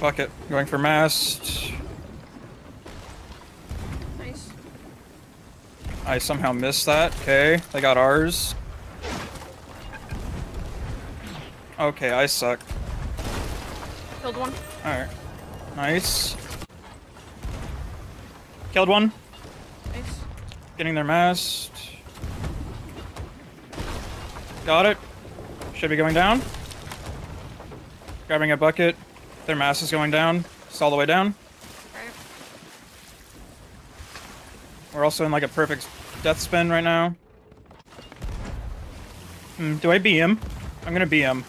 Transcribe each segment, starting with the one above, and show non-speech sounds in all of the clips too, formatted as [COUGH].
Bucket. Going for mast. Nice. I somehow missed that. Okay, they got ours. Okay, I suck. Killed one. Alright. Nice. Killed one. Nice. Getting their mast. Got it. Should be going down. Grabbing a bucket. Their mast is going down. It's all the way down. Alright. We're also in like a perfect death spin right now. Hmm, do I BM? I'm gonna BM.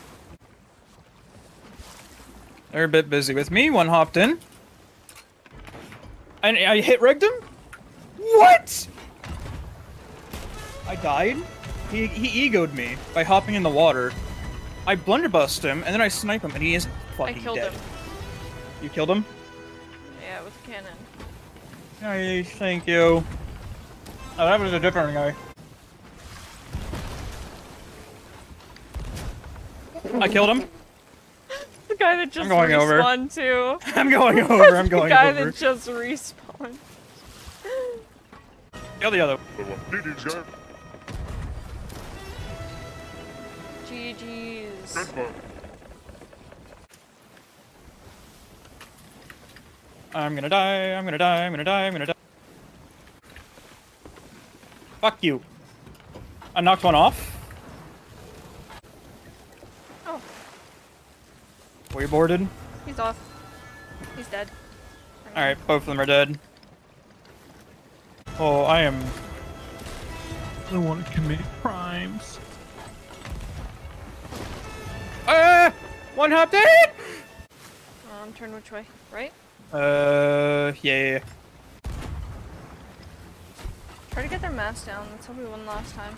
They're a bit busy with me. One hopped in. And I hit rigged him? What? I died? He, he egoed me by hopping in the water. I blunderbussed him, and then I snipe him, and he is I fucking killed dead. him. You killed him? Yeah, with a cannon. Nice, thank you. Oh, that was a different guy. I killed him. [LAUGHS] The guy that just going over. respawned too. [LAUGHS] I'm going [LAUGHS] over. I'm going over. the going guy over. that just respawned. Kill the other. GG's. I'm gonna die. I'm gonna die. I'm gonna die. I'm gonna die. Fuck you. I knocked one off. Oh, We boarded. he's off. He's dead. All right, both of them are dead. Oh, I am. I don't want to commit crimes. One hopped in. Um, turn which way? Right? Uh, yeah. Try to get their mast down. That's how we won last time.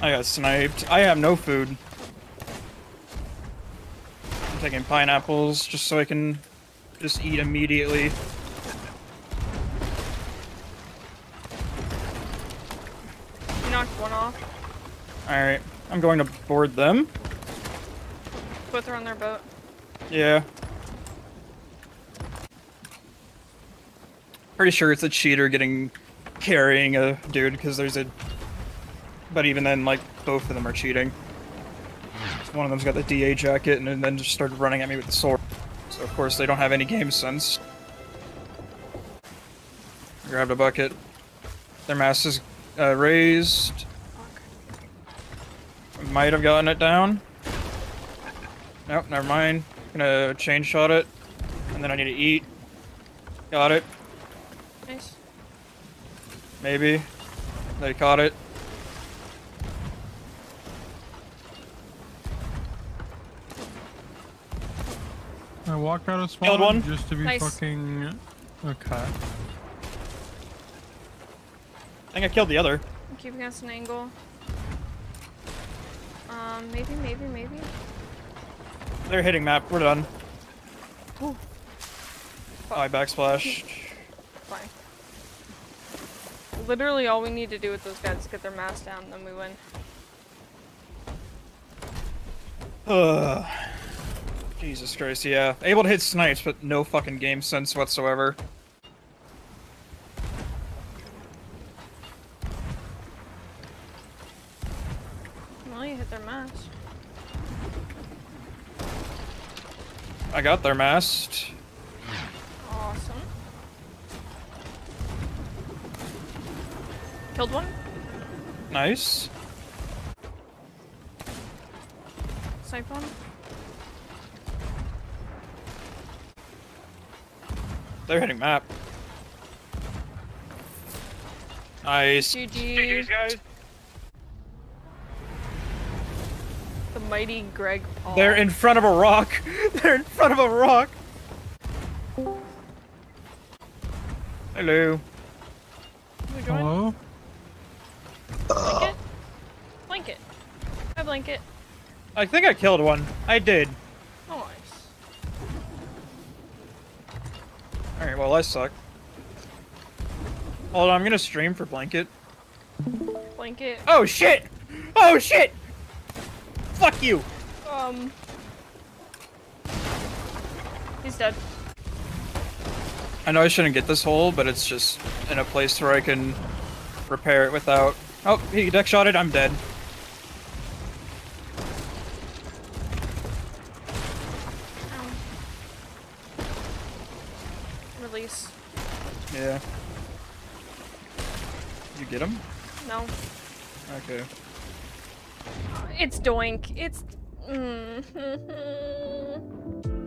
I got sniped. I have no food. I'm taking pineapples just so I can just eat immediately. You knocked one off. Alright, I'm going to board them. Both are on their boat. Yeah. Pretty sure it's a cheater getting carrying a dude because there's a. But even then, like both of them are cheating. One of them's got the DA jacket and then just started running at me with the sword. So of course they don't have any game sense. Grabbed a bucket. Their mast is uh, raised. Might have gotten it down. Nope, never mind. Gonna chain shot it. And then I need to eat. Got it. Nice. Maybe. They caught it. I walked out of Killed spawn one. just to be Nice. fucking. Okay. I think I killed the other. I'm keeping us an angle. Um, maybe, maybe, maybe. They're hitting map. We're done. Ooh. Oh, I backsplashed. Fine. Literally all we need to do with those guys is get their mast down, then we win. Ugh. Jesus Christ, yeah. Able to hit snipes, but no fucking game sense whatsoever. Well, you hit their mast. I got their mast. Awesome. Killed one. Nice. Snipe one. They're hitting map. Nice. GG. guys. Mighty Greg Paul. They're in front of a rock. [LAUGHS] They're in front of a rock. Hello. We join? Hello? Blanket? Blanket. Hi, Blanket. I think I killed one. I did. Oh, nice. Alright, well, I suck. Hold on, I'm gonna stream for Blanket. Blanket. Oh shit! Oh shit! Fuck you! Um. He's dead. I know I shouldn't get this hole, but it's just in a place where I can repair it without. Oh, he deck shot it. I'm dead. Ow. Release. Yeah. You get him? No. Okay. It's doink. It's. Mm. [LAUGHS]